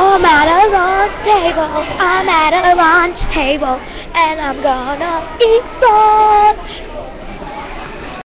I'm at a lunch table. I'm at a lunch table, and I'm gonna eat some.